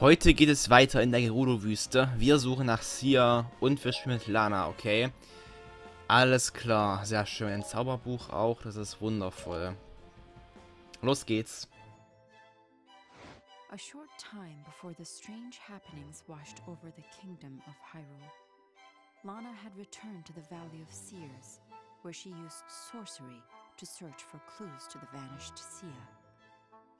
Heute geht es weiter in der Gerudo-Wüste. Wir suchen nach Sia und wir spielen mit Lana, okay? Alles klar, sehr schön. Ein Zauberbuch auch, das ist wundervoll. Los geht's. A short time before the strange happenings washed over the kingdom of Hyrule, Lana had returned to the Valley of Seers, where she used sorcery to search for clues to the vanished Sia.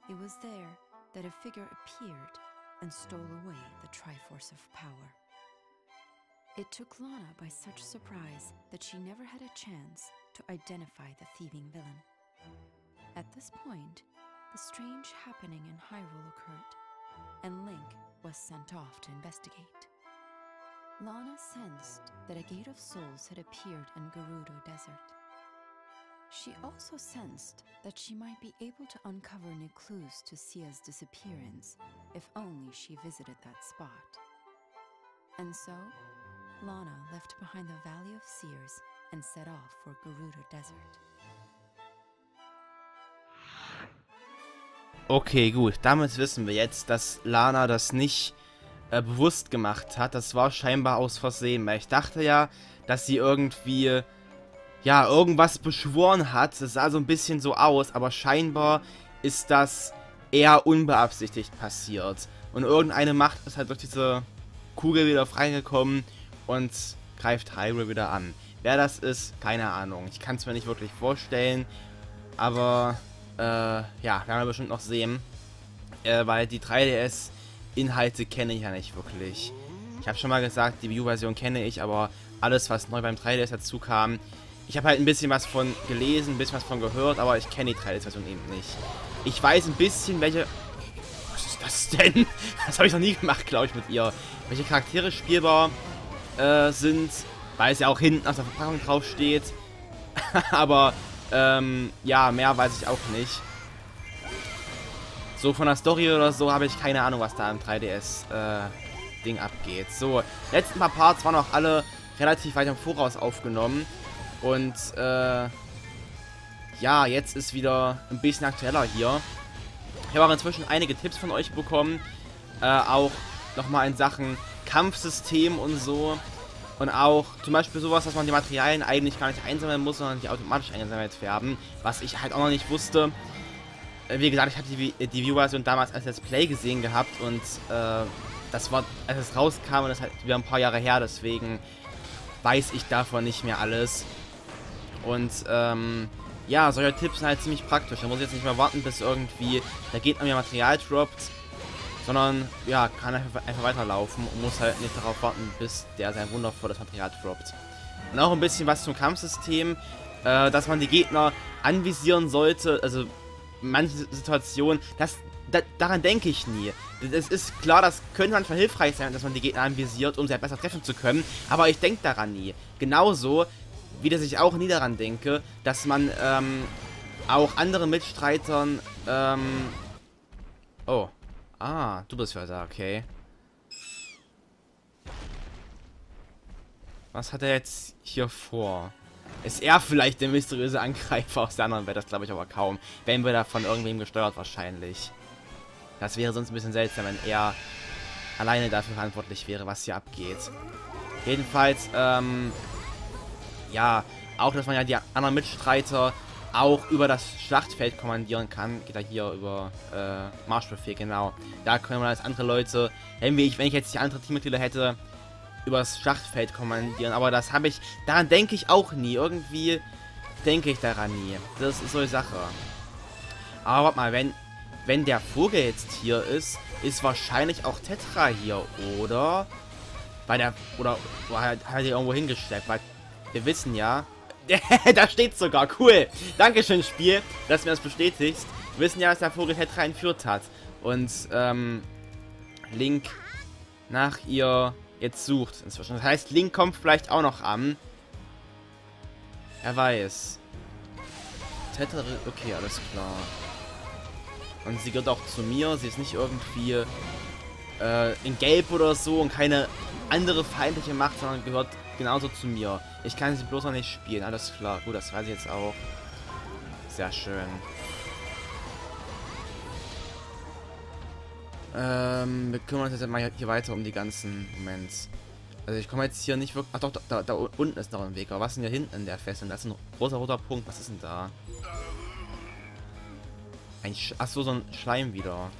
It was there that a figure appeared and stole away the Triforce of Power. It took Lana by such surprise that she never had a chance to identify the thieving villain. At this point, the strange happening in Hyrule occurred, and Link was sent off to investigate. Lana sensed that a Gate of Souls had appeared in Gerudo Desert. She also sensed that she might be able to uncover new clues to Sia's disappearance if only she visited that spot. And so, Lana left behind the Valley of Seers and set off for Gerudo Desert. Okay, gut. Damit wissen wir jetzt, dass Lana das nicht äh, bewusst gemacht hat. Das war scheinbar aus Versehen, weil ich dachte ja, dass sie irgendwie ja, irgendwas beschworen hat. Das sah so ein bisschen so aus, aber scheinbar ist das eher unbeabsichtigt passiert. Und irgendeine Macht ist halt durch diese Kugel wieder freigekommen und greift Hyrule wieder an. Wer das ist, keine Ahnung. Ich kann es mir nicht wirklich vorstellen, aber äh, ja, werden wir bestimmt noch sehen. Äh, weil die 3DS-Inhalte kenne ich ja nicht wirklich. Ich habe schon mal gesagt, die Wii U-Version kenne ich, aber alles, was neu beim 3DS dazu kam, ich habe halt ein bisschen was von gelesen, ein bisschen was von gehört, aber ich kenne die 3DS-Version eben nicht. Ich weiß ein bisschen, welche... Was ist das denn? Das habe ich noch nie gemacht, glaube ich, mit ihr. Welche Charaktere spielbar äh, sind, weil es ja auch hinten auf der Verpackung drauf steht. aber, ähm, ja, mehr weiß ich auch nicht. So von der Story oder so habe ich keine Ahnung, was da im 3DS-Ding äh, abgeht. So, letzten paar Parts waren auch alle relativ weit im Voraus aufgenommen. Und äh, ja, jetzt ist wieder ein bisschen aktueller hier. Ich habe auch inzwischen einige Tipps von euch bekommen. Äh, auch nochmal in Sachen Kampfsystem und so. Und auch zum Beispiel sowas, dass man die Materialien eigentlich gar nicht einsammeln muss, sondern die automatisch eingesammelt werden. Was ich halt auch noch nicht wusste. Äh, wie gesagt, ich hatte die, die View-Version damals als Let's Play gesehen gehabt und äh, das war, als es rauskam und das ist halt wieder ein paar Jahre her, deswegen weiß ich davon nicht mehr alles. Und ähm, ja, solche Tipps sind halt ziemlich praktisch. Da muss ich jetzt nicht mehr warten, bis irgendwie der Gegner mir Material droppt, sondern ja, kann einfach, einfach weiterlaufen und muss halt nicht darauf warten, bis der sein wundervolles Material droppt. Und auch ein bisschen was zum Kampfsystem, äh, dass man die Gegner anvisieren sollte, also manche Situationen, das, da, daran denke ich nie. Es ist klar, das könnte manchmal hilfreich sein, dass man die Gegner anvisiert, um sie halt besser treffen zu können, aber ich denke daran nie. Genauso wie dass ich auch nie daran denke, dass man ähm, auch anderen Mitstreitern, ähm, oh, ah, du bist ja da, okay. Was hat er jetzt hier vor? Ist er vielleicht der mysteriöse Angreifer aus der anderen Welt? Das glaube ich aber kaum. Wenn wir da von irgendwem gesteuert wahrscheinlich. Das wäre sonst ein bisschen seltsam, wenn er alleine dafür verantwortlich wäre, was hier abgeht. Jedenfalls, ähm, ja, auch, dass man ja die anderen Mitstreiter auch über das Schlachtfeld kommandieren kann. Geht da hier über äh, Marschbefehl, genau. Da können wir als andere Leute, wenn ich, wenn ich jetzt die andere Teammitglieder hätte, über das Schlachtfeld kommandieren. Aber das habe ich, daran denke ich auch nie. Irgendwie denke ich daran nie. Das ist so eine Sache. Aber warte mal, wenn, wenn der Vogel jetzt hier ist, ist wahrscheinlich auch Tetra hier, oder? Weil der, oder, oder hat, hat er irgendwo hingestellt, weil wir wissen ja... da steht sogar, cool. Dankeschön, Spiel, dass du mir das bestätigst. Wir wissen ja, dass der Vogel Tetra entführt hat. Und, ähm, Link nach ihr jetzt sucht inzwischen. Das heißt, Link kommt vielleicht auch noch an. Er weiß. Tetra, okay, alles klar. Und sie gehört auch zu mir. Sie ist nicht irgendwie äh, in Gelb oder so und keine andere feindliche Macht, sondern gehört genauso zu mir. Ich kann sie bloß noch nicht spielen, alles klar. Gut, das weiß ich jetzt auch. Sehr schön. Äh, Ähm, wir kümmern uns jetzt mal hier weiter um die ganzen Moment. Also ich komme jetzt hier nicht wirklich... Ach doch, da, da, unten ist noch ein Weg. Aber was ist denn hier hinten in der Festung? Das ist ein rosa roter Punkt. Was ist denn da? Ein Sch Ach so, so ein Schleim wieder.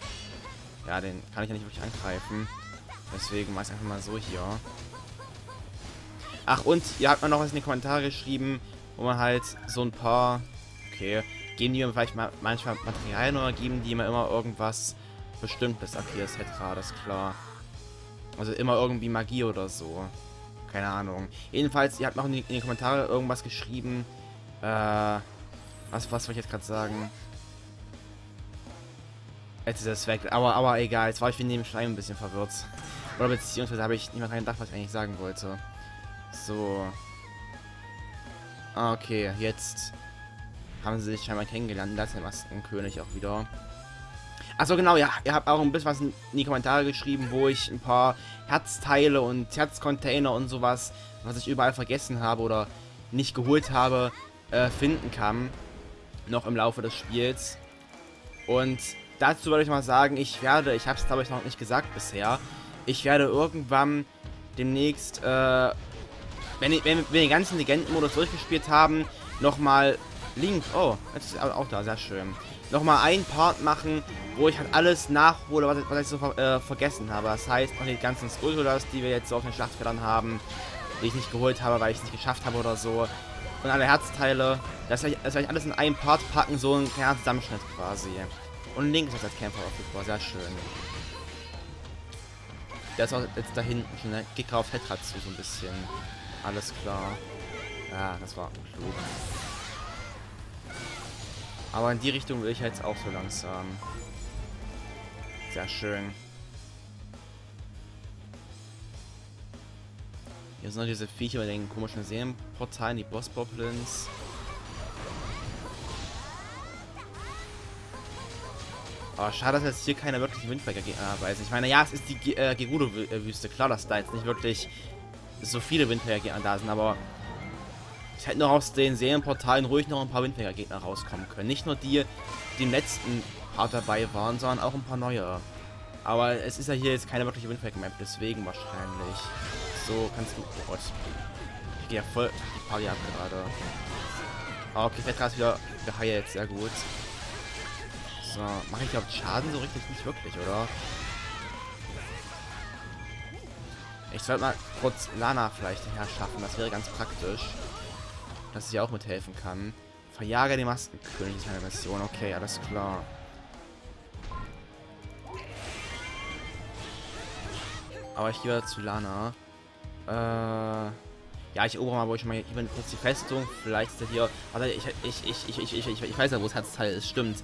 Ja, den kann ich ja nicht wirklich angreifen. Deswegen mach ich einfach mal so hier. Ach, und ihr habt mir noch was in die Kommentare geschrieben, wo man halt so ein paar... Okay, geben die mir vielleicht mal manchmal Materialien oder geben die mir immer irgendwas Bestimmtes? Okay, das ist halt gerade, ist klar. Also immer irgendwie Magie oder so. Keine Ahnung. Jedenfalls, ihr habt noch in die, in die Kommentare irgendwas geschrieben. Äh, was, was wollte ich jetzt gerade sagen? Jetzt ist es weg. Aber, aber egal. Jetzt war ich wegen dem Schleim ein bisschen verwirrt. Oder beziehungsweise habe ich nicht mehr gedacht, was ich eigentlich sagen wollte. So. Okay, jetzt haben sie sich scheinbar kennengelernt. Da ist der Maskenkönig auch wieder. Achso, genau, ja, ihr habt auch ein bisschen was in die Kommentare geschrieben, wo ich ein paar Herzteile und Herzcontainer und sowas, was ich überall vergessen habe oder nicht geholt habe, äh, finden kann. Noch im Laufe des Spiels. Und dazu würde ich mal sagen, ich werde, ich habe es glaube ich noch nicht gesagt bisher, ich werde irgendwann demnächst, äh, wenn, ich, wenn wir den ganzen Legendenmodus durchgespielt haben, nochmal Link, oh, jetzt ist auch da, sehr schön nochmal einen Part machen, wo ich halt alles nachhole, was, was ich so äh, vergessen habe. Das heißt, noch die ganzen Skulpturas, die wir jetzt so auf den Schlachtfeldern haben, die ich nicht geholt habe, weil ich es nicht geschafft habe oder so. Und alle Herzteile, das werde ich, das ich alles in einen Part packen, so ein kleiner Zusammenschnitt quasi. Und links ist als Camper verfügbar, sehr schön. Der ist auch jetzt da hinten schon, ne? Geht auf Tetra zu, so ein bisschen. Alles klar. Ja, das war klug. Aber in die Richtung will ich jetzt auch so langsam. Sehr schön. Hier sind noch diese Viecher mit den komischen Seelenportalen, die Boss-Boblins. Aber schade, dass jetzt hier keine wirklichen Windbreaker-Gegner dabei sind. Ich meine, ja, es ist die äh, Gerudo-Wüste. Klar, dass da jetzt nicht wirklich so viele Windbreaker-Gegner da sind, aber es hätten noch aus den Serienportalen ruhig noch ein paar Windfänger-Gegner rauskommen können. Nicht nur die, die im letzten Part dabei waren, sondern auch ein paar neue. Aber es ist ja hier jetzt keine wirkliche Windfänger-Map, deswegen wahrscheinlich. So kannst du... Oh, ich gehe ja voll die Party ab gerade. Ah, okay, Fetra ist wieder geheilt, sehr gut. So, mache ich überhaupt Schaden so richtig nicht wirklich, oder? Ich sollte mal kurz Lana vielleicht her schaffen. Das wäre ganz praktisch. Dass ich auch mithelfen kann. Verjager den Maskenkönig ist meine Mission. Okay, alles klar. Aber ich gehe zu Lana. Äh, ja, ich erobere mal, wo ich mal hier bin, kurz die Festung. Vielleicht ist er hier. Warte, ich, ich, ich, ich, ich, ich, ich, ich weiß ja, wo das Herzteil ist. Stimmt.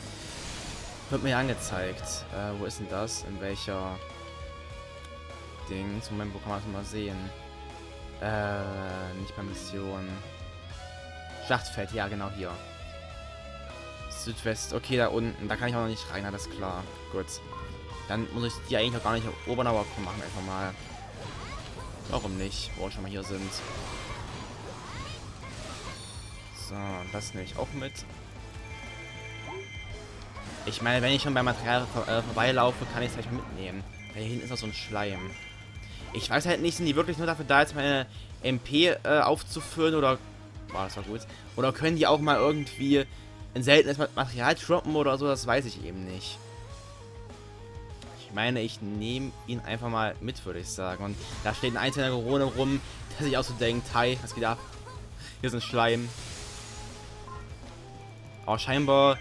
Wird mir angezeigt. Äh, wo ist denn das? In welcher Ding? Moment, wo kann man das mal sehen? Äh, nicht bei Mission. Schlachtfeld, ja, genau hier. Südwest, okay, da unten. Da kann ich auch noch nicht rein, alles klar. Gut. Dann muss ich die eigentlich auch gar nicht erobern, aber komm, machen einfach mal. Warum nicht, wo wir schon mal hier sind. So, das nehme ich auch mit. Ich meine, wenn ich schon beim Material vor, äh, vorbeilaufe, kann ich es gleich mitnehmen. Da hinten ist noch so ein Schleim. Ich weiß halt nicht, sind die wirklich nur dafür da, jetzt meine MP äh, aufzuführen oder Boah, das war gut. Oder können die auch mal irgendwie ein seltenes Material droppen oder so, das weiß ich eben nicht. Ich meine, ich nehme ihn einfach mal mit, würde ich sagen. Und da steht ein einzelner Corona rum, der sich auch so denkt, hi, was geht ab? Hier ist ein Schleim. Aber scheinbar,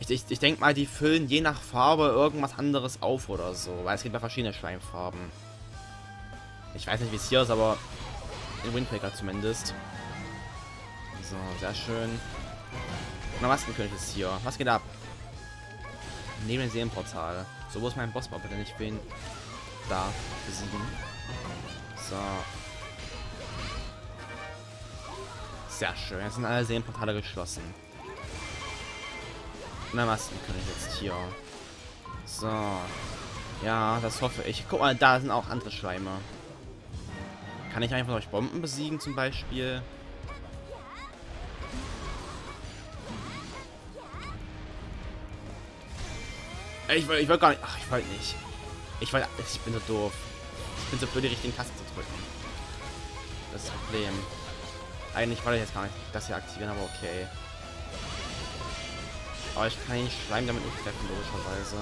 ich, ich, ich denke mal, die füllen je nach Farbe irgendwas anderes auf oder so. Weil es gibt ja verschiedene Schleimfarben. Ich weiß nicht, wie es hier ist, aber in Windbreaker zumindest. So, sehr schön. Na, Maskenkönig ist hier. Was geht ab? Neben dem Seelenportal. So, wo ist mein Bossbau? Denn ich bin da besiegen. So. Sehr schön. Jetzt sind alle Seelenportale geschlossen. Na, Maskenkönig jetzt hier. So. Ja, das hoffe ich. Guck mal, da sind auch andere Schleime. Kann ich einfach durch Bomben besiegen zum Beispiel? Ich, ich wollte gar nicht. Ach, ich wollte nicht. Ich, war, ich bin so doof. Ich bin so blöd, die richtigen Tasten zu drücken. Das ist das Problem. Eigentlich wollte ich jetzt gar nicht das hier aktivieren, aber okay. Aber ich kann den Schleim damit nicht treffen, logischerweise.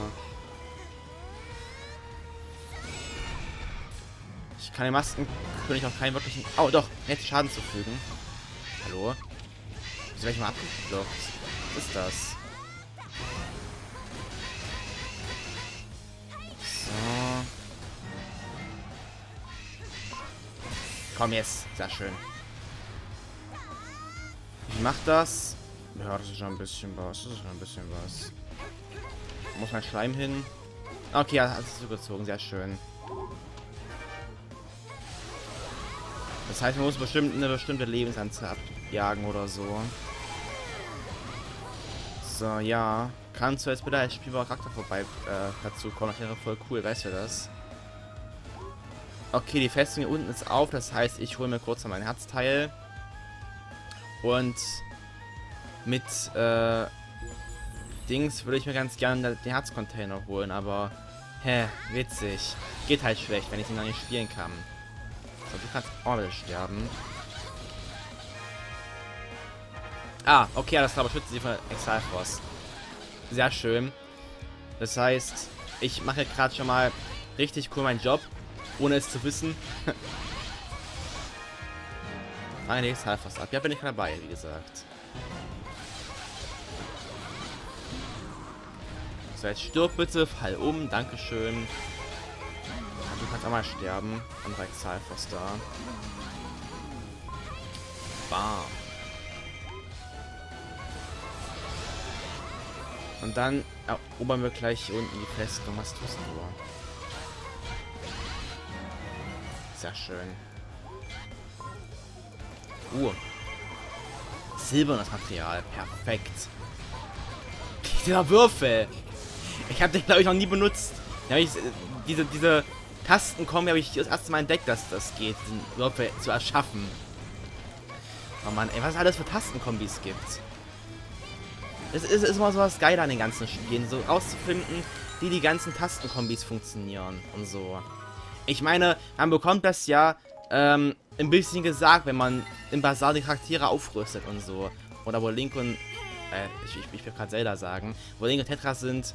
Ich kann den Maskenkönig auch keinen wirklichen... Oh, doch, jetzt Schaden zufügen. Hallo? Wieso werde ich mal abgeblockt? Was ist das? So. Komm jetzt. Sehr schön. Wie macht das? Ja, das ist schon ein bisschen was. Das ist schon ein bisschen was. Muss mein Schleim hin. Okay, hat es zugezogen. Sehr schön. Das heißt, man muss bestimmt eine bestimmte Lebensanzahl abjagen oder so. So, ja. Kannst du jetzt bitte als spielbarer Charakter vorbei äh, dazu kommen? Das wäre voll cool, weißt du das? Okay, die Festung hier unten ist auf. Das heißt, ich hole mir kurz mein Herzteil. Und mit äh, Dings würde ich mir ganz gerne den Herzcontainer holen, aber hä, witzig. Geht halt schlecht, wenn ich ihn noch nicht spielen kann. So, du kannst wieder sterben. Ah, okay, das aber schützt sie von Exalfrost. Sehr schön. Das heißt, ich mache gerade schon mal richtig cool meinen Job, ohne es zu wissen. ah, nee, Exalfrost ab. Ja, bin ich dabei, wie gesagt. So, jetzt stirb bitte, fall um, Dankeschön. Du kannst auch mal sterben. Anderer Exalfrost da. Bam. Und dann erobern wir gleich unten die Festung. Was tust du? Sehr schön. Uh. Silbernes Material. Perfekt. Dieser Würfel. Ich habe den, glaube ich, noch nie benutzt. Ich, diese, diese Tasten kommen, habe ich das erste Mal entdeckt, dass das geht, diesen Würfel zu erschaffen. Oh Mann, ey, was es alles für Tastenkombis gibt. Es ist, ist immer so was geil an den ganzen Spielen, so rauszufinden, wie die ganzen Tastenkombis funktionieren und so. Ich meine, man bekommt das ja ähm, ein bisschen gesagt, wenn man im Basar die Charaktere aufrüstet und so. Oder wo Link und, äh, ich, ich, ich will gerade Zelda sagen, wo Link und Tetra sind,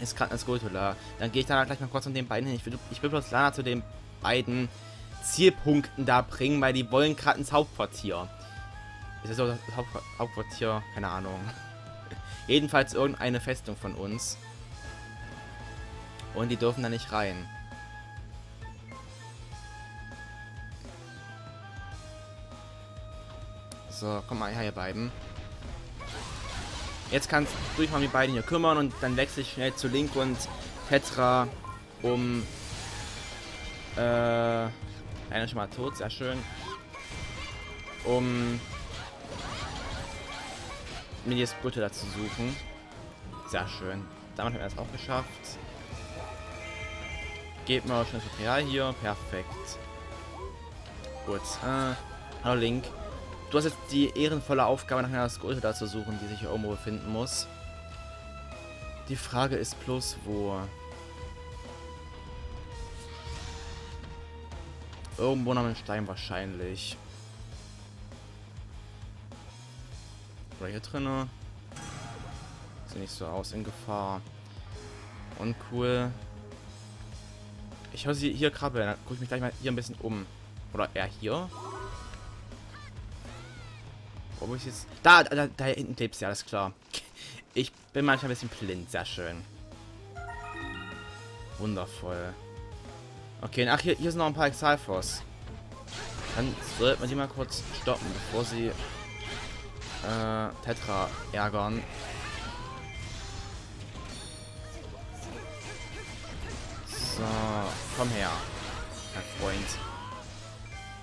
ist gerade ein Skulltula. Dann gehe ich dann gleich mal kurz an den beiden hin. Ich will, ich will bloß Lana zu den beiden Zielpunkten da bringen, weil die wollen gerade ins Hauptquartier. Ist das so das Haupt Hauptquartier? Keine Ahnung. Jedenfalls irgendeine Festung von uns. Und die dürfen da nicht rein. So, komm mal her, ihr beiden. Jetzt kannst du dich mal um die beiden hier kümmern und dann wechsle ich schnell zu Link und Petra um... Äh, einer schon mal tot, sehr schön. Um mir die Brüte dazu suchen. Sehr schön. Damit haben wir das auch geschafft. Gebt mir schon das Material hier. Perfekt. Gut. Äh, hallo Link. Du hast jetzt die ehrenvolle Aufgabe, nach einer Skulptur zu suchen, die sich hier irgendwo befinden muss. Die Frage ist bloß, wo... Irgendwo noch ein Stein wahrscheinlich. Oder hier drinnen. Sieht nicht so aus in Gefahr. Uncool. Ich höre sie hier krabbeln. Dann gucke ich mich gleich mal hier ein bisschen um. Oder eher hier. Wo ich jetzt... Da, da, da hinten lebt sie, alles klar. Ich bin manchmal ein bisschen blind, sehr schön. Wundervoll. Okay, ach, hier, hier sind noch ein paar Exalfos. Dann sollte man die mal kurz stoppen, bevor sie äh, Tetra ärgern. So, komm her, mein Freund.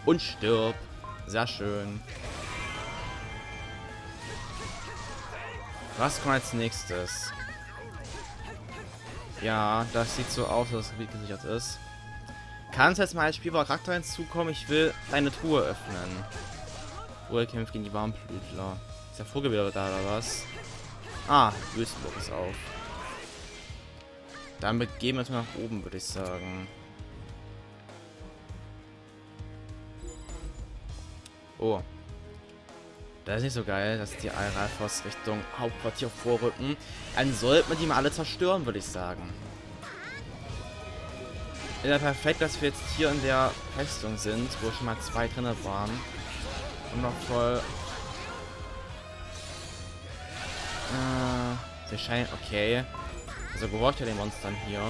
Und stirb. Sehr schön. Was kommt als nächstes? Ja, das sieht so aus, dass das Gebiet gesichert ist. Kannst jetzt mal als spielbarer Charakter hinzukommen? Ich will deine Truhe öffnen. Oder kämpft gegen die Warmblütler. Ist der Vogel wieder da oder was? Ah, Wüstenburg ist auf. Dann begeben wir uns mal nach oben, würde ich sagen. Oh. Das ist nicht so geil, dass die Alrafos Richtung Hauptquartier vorrücken. Dann sollten wir die mal alle zerstören, würde ich sagen. Ist ja perfekt, dass wir jetzt hier in der Festung sind, wo schon mal zwei drin waren. Wundervoll. Äh, sie scheinen... Okay. Also gehorcht ja den Monstern hier.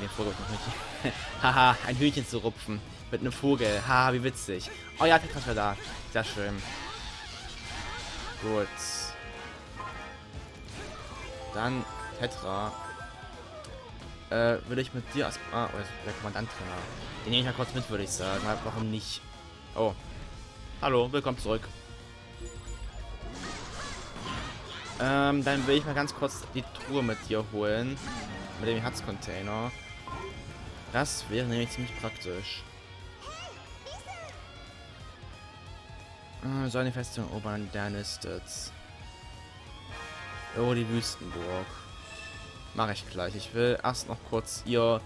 Den Vogel noch nicht. Haha, ein Hühnchen zu rupfen. Mit einem Vogel. Haha, wie witzig. Oh ja, Petras war da. Sehr schön. Gut. Dann Tetra. Äh, würde ich mit dir als... Ah, oh, der Kommandant-Trainer. Den nehme ich mal kurz mit, würde ich sagen. Warum nicht? Oh. Hallo, willkommen zurück. Ähm, dann will ich mal ganz kurz die Truhe mit dir holen. Mit dem Herzcontainer. Das wäre nämlich ziemlich praktisch. Äh, soll die Festung erobern, dann ist es. Oh, die Wüstenburg. Mache ich gleich. Ich will erst noch kurz ihr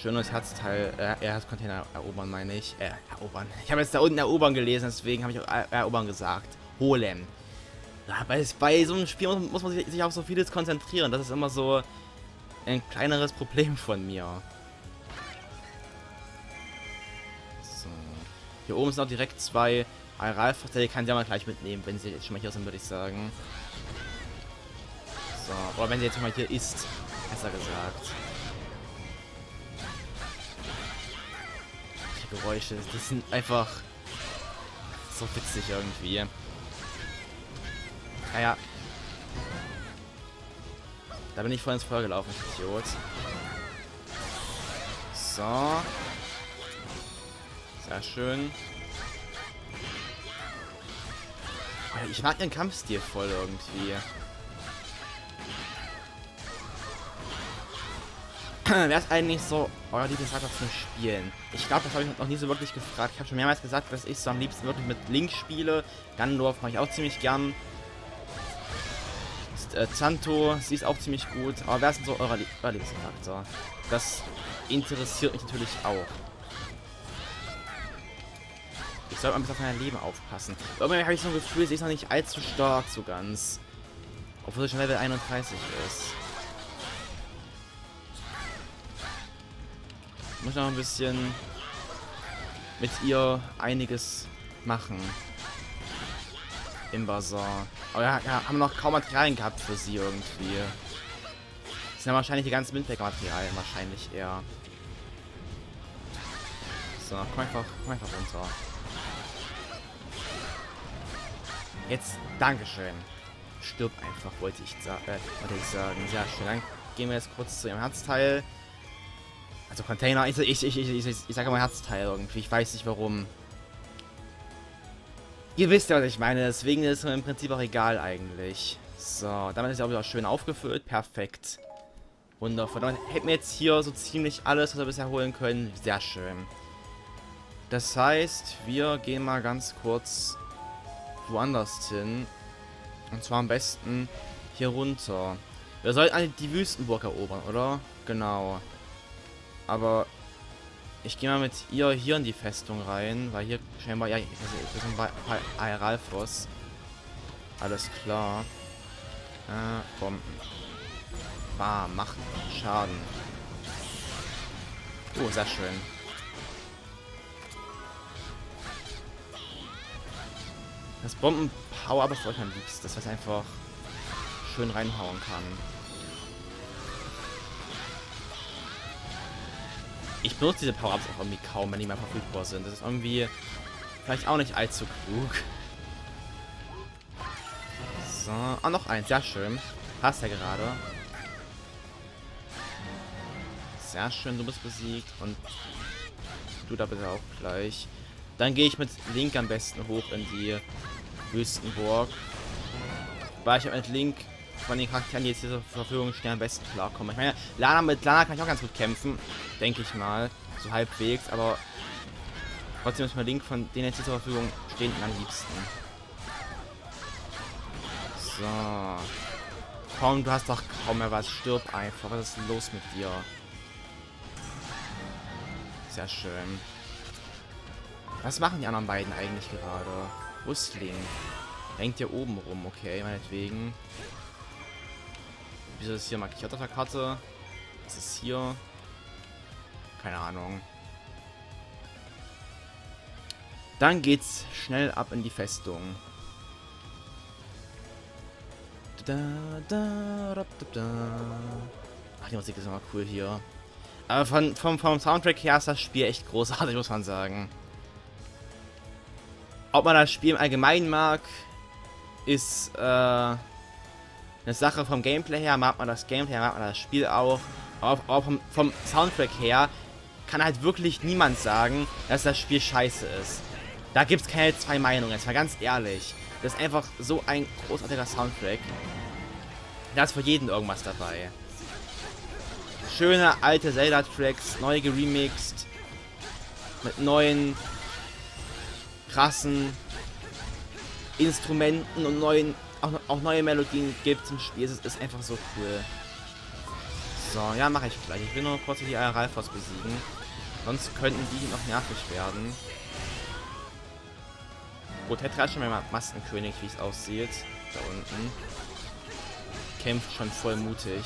schönes Herzteil, äh, Herzcontainer erobern, meine ich. Äh, erobern. Ich habe jetzt da unten erobern gelesen, deswegen habe ich auch erobern gesagt. Holen. Ja, bei, bei so einem Spiel muss, muss man sich, sich auf so vieles konzentrieren. Das ist immer so ein kleineres Problem von mir. So. Hier oben sind auch direkt zwei Ralf, die kann sie ja mal gleich mitnehmen, wenn sie jetzt schon mal hier sind, würde ich sagen. So, oder wenn sie jetzt schon mal hier ist, besser gesagt. Die Geräusche, das sind einfach so witzig irgendwie. Naja. Da bin ich vorhin ins Feuer gelaufen, Idiot. So. Sehr schön. Ich mag den Kampfstil voll irgendwie. Wer ist eigentlich so euer Lieblingscharakter zum Spielen? Ich glaube, das habe ich noch nie so wirklich gefragt. Ich habe schon mehrmals gesagt, dass ich so am liebsten wirklich mit Link spiele. Gandorf mache ich auch ziemlich gern. Äh, Zanto, sie ist auch ziemlich gut. Aber wer ist denn so euer, euer Lieblingscharakter? Das interessiert mich natürlich auch. Sollte ein bisschen auf mein Leben aufpassen. Irgendwie habe ich so ein Gefühl, sie ist noch nicht allzu stark so ganz. Obwohl sie schon Level 31 ist. Ich muss noch ein bisschen mit ihr einiges machen. Im Bazar. Aber ja, ja, haben noch kaum Materialien gehabt für sie irgendwie. Das sind ja wahrscheinlich die ganzen Windbreaker-Materialien, wahrscheinlich eher. So, komm einfach, komm einfach runter. Jetzt, Dankeschön. Stirb einfach, wollte ich, äh, wollte ich sagen. Sehr schön. Dann gehen wir jetzt kurz zu ihrem Herzteil. Also Container, ich, ich, ich, ich, ich, ich sage mal Herzteil irgendwie. Ich weiß nicht warum. Ihr wisst ja, was ich meine. Deswegen ist es im Prinzip auch egal eigentlich. So, damit ist er auch wieder schön aufgefüllt. Perfekt. Wundervoll. Dann hätten wir jetzt hier so ziemlich alles, was wir bisher holen können. Sehr schön. Das heißt, wir gehen mal ganz kurz woanders hin. Und zwar am besten hier runter. Wir sollten eigentlich die Wüstenburg erobern, oder? Genau. Aber ich gehe mal mit ihr hier in die Festung rein, weil hier scheinbar, ja, wir sind bei Aeralfos. Alles klar. Äh, Bomben. Bam, macht Schaden. Oh, sehr schön. Das Bomben-Power aber ist euch am liebsten, dass was einfach schön reinhauen kann. Ich benutze diese Power-Ups auch irgendwie kaum, wenn die mal verfügbar sind. Das ist irgendwie vielleicht auch nicht allzu klug. So, ah, noch eins, sehr schön. Passt ja gerade. Sehr schön, du bist besiegt und du da bitte auch gleich. Dann gehe ich mit Link am besten hoch in die Wüstenburg. Weil ich mit Link von den Charakteren, die jetzt hier zur Verfügung stehen, am besten klarkomme. Ich meine, Lana mit Lana kann ich auch ganz gut kämpfen, denke ich mal. So halbwegs, aber trotzdem ist mir Link von denen jetzt hier zur Verfügung stehen am liebsten. So. komm, du hast doch kaum mehr was. Stirb einfach. Was ist los mit dir? Sehr schön. Was machen die anderen beiden eigentlich gerade? Link? Hängt hier oben rum, okay, meinetwegen. Wieso ist hier markiert auf der Karte? Was ist hier? Keine Ahnung. Dann geht's schnell ab in die Festung. Da, da, da, Ach, die Musik ist immer cool hier. Aber von, vom, vom Soundtrack her ist das Spiel echt großartig, muss man sagen. Ob man das Spiel im Allgemeinen mag, ist äh, eine Sache vom Gameplay her. Mag man das Gameplay, mag man das Spiel auch. Aber auch vom, vom Soundtrack her kann halt wirklich niemand sagen, dass das Spiel scheiße ist. Da gibt es keine zwei Meinungen, jetzt mal ganz ehrlich. Das ist einfach so ein großartiger Soundtrack. Da ist für jeden irgendwas dabei. Schöne alte Zelda-Tracks, neu geremixed. Mit neuen, krassen Instrumenten und neuen, auch, auch neue Melodien gibt zum Spiel. Es ist einfach so cool. So, ja, mache ich gleich. Ich will nur kurz die Ralphos besiegen. Sonst könnten die noch nervig werden. Gut, Tetra ist schon mal Maskenkönig, wie es aussieht. Da unten. Kämpft schon voll mutig.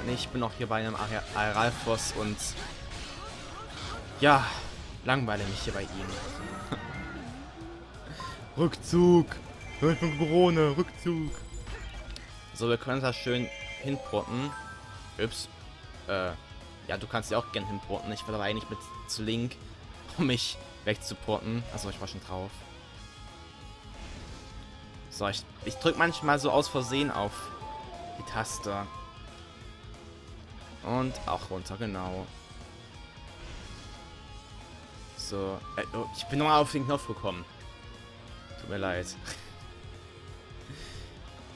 Und ich bin noch hier bei einem Aralfos und ja, langweile mich hier bei ihm. Rückzug! Bin Corona, Rückzug! So, wir können das schön hinporten. Ups. Äh, ja, du kannst ja auch gerne hinporten. Ich will aber eigentlich mit zu Link um mich wegzuporten. Achso, ich war schon drauf. So, ich, ich drücke manchmal so aus Versehen auf die Taste. Und auch runter, genau. So, äh, oh, ich bin nochmal auf den Knopf gekommen. Tut mir leid.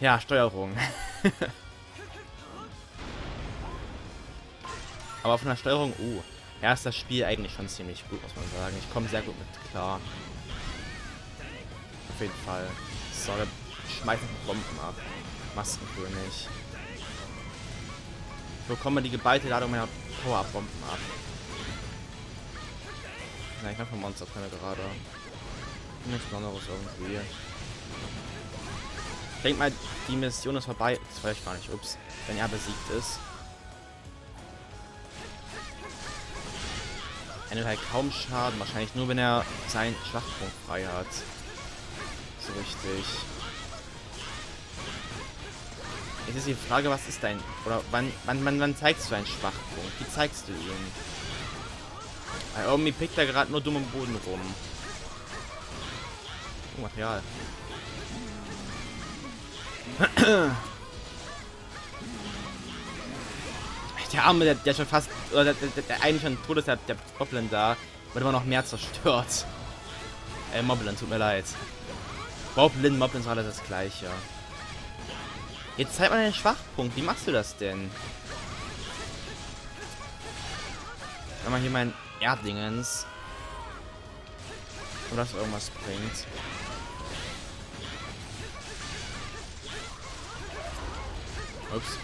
ja, Steuerung. Aber von der Steuerung, uh, ja, ist das Spiel eigentlich schon ziemlich gut, muss man sagen. Ich komme sehr gut mit klar. Auf jeden Fall. So, wir schmeißen Bomben ab. Maskenkönig. Ich bekomme die geballte Ladung meiner Power-Bomben ab. Ja, ich von Monster drin gerade. Nichts Besonderes irgendwie. Ich denke mal, die Mission ist vorbei. Das weiß ich gar nicht. Ups. Wenn er besiegt ist. Er halt kaum Schaden. Wahrscheinlich nur, wenn er seinen Schlachtpunkt frei hat. So richtig. Jetzt ist die Frage, was ist dein... Oder wann, wann, wann, wann zeigst du einen Schwachpunkt? Wie zeigst du ihn? Weil irgendwie pickt er gerade nur dumm im Boden rum. Oh, Material. der Arme, der, der schon fast, oder der, der, der eigentlich schon tot ist, der, der Moblin da, wird immer noch mehr zerstört. Ey, Moblin, tut mir leid. Moblin, Moblin ist alles das gleiche. Jetzt zeigt man den Schwachpunkt. Wie machst du das denn? Wenn man hier mein Erdingens. Oder das irgendwas bringt. Ups.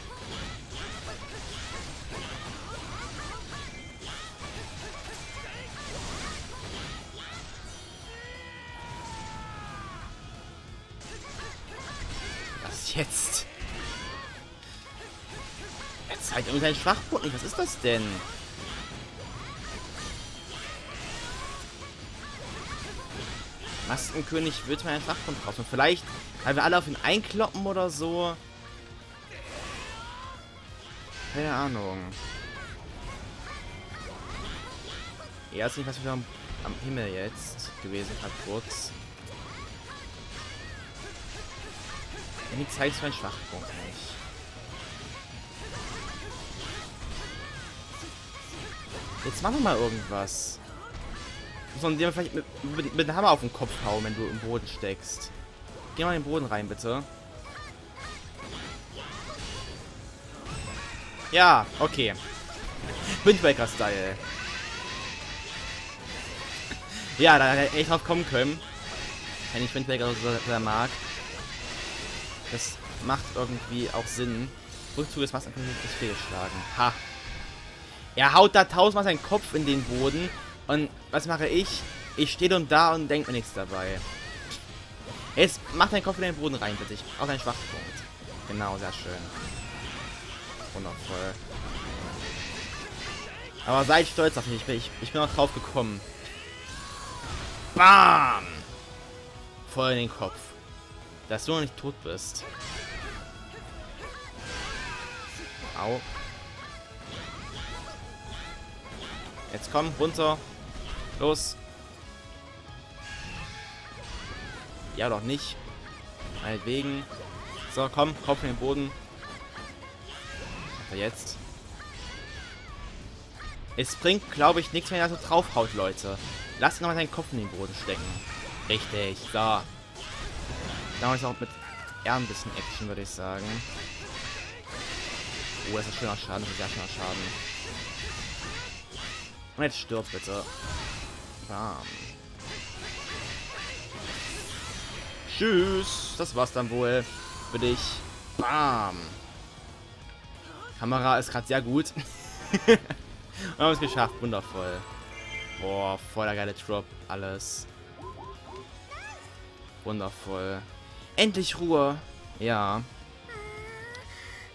jetzt? Er zeigt irgendwie seinen Schwachpunkt nicht. Was ist das denn? Maskenkönig wird mal einen Schwachpunkt drauf. Und vielleicht, weil wir alle auf ihn einkloppen oder so. Keine Ahnung. Er ist nicht was wieder am, am Himmel jetzt gewesen hat kurz. Irgendwie zeigst du meinen Schwachpunkt nicht. Jetzt mach doch mal irgendwas. Man dir vielleicht mit, mit, dem Hammer auf den Kopf hauen, wenn du im Boden steckst. Geh mal in den Boden rein, bitte. Ja, okay. Windbreaker-Style. ja, da hätte ich drauf kommen können. wenn ich Wind Waker so sehr mag. Das macht irgendwie auch Sinn. Rückzug des Massenkönigs ist fehlgeschlagen. Ha. Er haut da tausendmal seinen Kopf in den Boden. Und was mache ich? Ich stehe dann da und denke mir nichts dabei. Jetzt mach deinen Kopf in den Boden rein, bitte. Auf deinen Schwachpunkt. Genau, sehr schön. Wundervoll. Aber seid stolz auf mich. Ich bin, ich, ich bin auch drauf gekommen. Bam! Voll in den Kopf. Dass du noch nicht tot bist. Au. Jetzt komm, runter. Los. Ja, doch nicht. Meinetwegen. So, komm, Kopf in den Boden. Aber jetzt. Es bringt, glaube ich, nichts, wenn er so draufhaut, Leute. Lass ihn nochmal seinen Kopf in den Boden stecken. Richtig, so. Damals auch mit eher ein bisschen Action, würde ich sagen. Oh, das ist ein schöner Schaden, das ist ein sehr schöner Schaden. Und jetzt stirbt bitte. Bam. Tschüss. Das war's dann wohl für dich. Bam. Kamera ist gerade sehr gut. Wir haben es geschafft. Wundervoll. Boah, voll der geile Drop. Alles. Wundervoll. Endlich Ruhe. Ja.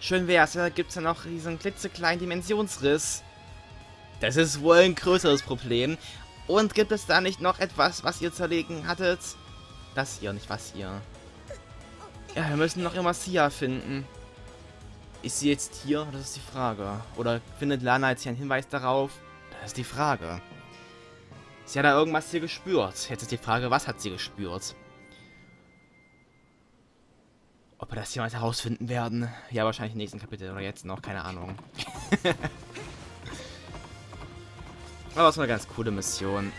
Schön wär's. Da gibt's ja noch diesen klitzekleinen Dimensionsriss. Das ist wohl ein größeres Problem. Und gibt es da nicht noch etwas, was ihr zerlegen hattet? Das ihr, nicht was ihr. Ja, wir müssen noch immer Sia finden. Ist sie jetzt hier? Das ist die Frage. Oder findet Lana jetzt hier einen Hinweis darauf? Das ist die Frage. Sie hat da irgendwas hier gespürt. Jetzt ist die Frage, was hat sie gespürt? Ob wir das jemals herausfinden werden? Ja, wahrscheinlich im nächsten Kapitel oder jetzt noch, keine Ahnung. Aber war eine ganz coole Mission.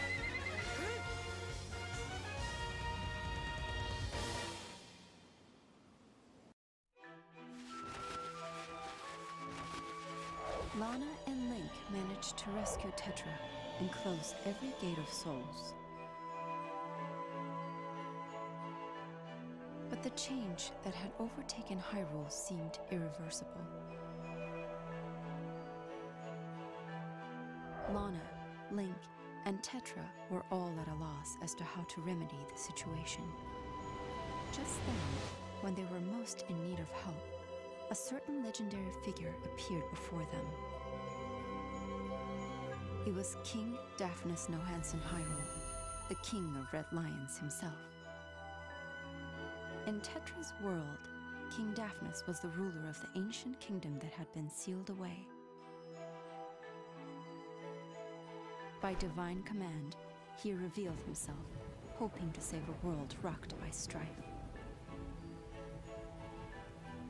Lana and Link managed to rescue Tetra and close every gate of souls. But the change that had overtaken Hyrule seemed irreversible. Lana, Link, and Tetra were all at a loss as to how to remedy the situation. Just then, when they were most in need of help, a certain legendary figure appeared before them. It was King Daphnis Nohansen Hyrule, the king of Red Lions himself. In Tetra's world, King Daphnis was the ruler of the ancient kingdom that had been sealed away. By divine command, he revealed himself, hoping to save a world rocked by strife.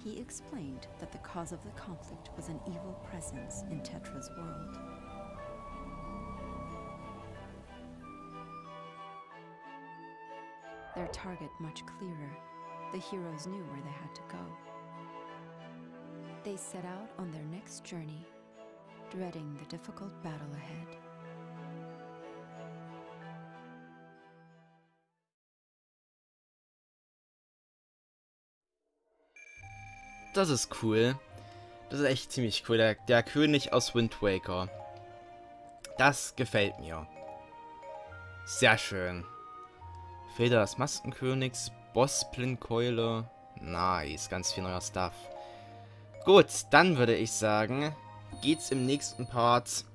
He explained that the cause of the conflict was an evil presence in Tetra's world. Their target much clearer, the heroes knew where they had to go. They set out on their next journey, dreading the difficult battle ahead. Das ist cool. Das ist echt ziemlich cool. Der, der König aus Wind Waker. Das gefällt mir. Sehr schön. Feder des Maskenkönigs, Bossblindkeule. Nice, ganz viel neuer Stuff. Gut, dann würde ich sagen, geht's im nächsten Part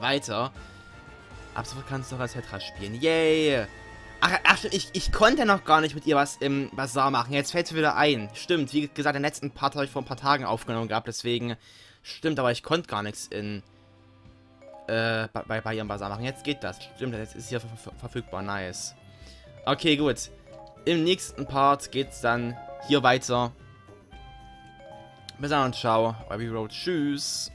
weiter. Ab sofort kannst du noch als Tetra spielen. Yay! Ach, ach ich, ich konnte noch gar nicht mit ihr was im Bazar machen. Jetzt fällt es wieder ein. Stimmt, wie gesagt, den letzten Part habe ich vor ein paar Tagen aufgenommen gehabt, deswegen... Stimmt, aber ich konnte gar nichts in... Äh, bei, bei ihrem Bazar machen. Jetzt geht das. Stimmt, jetzt ist hier ver ver verfügbar. Nice. Okay, gut. Im nächsten Part geht's dann hier weiter. Bis dann und ciao. Road. Tschüss.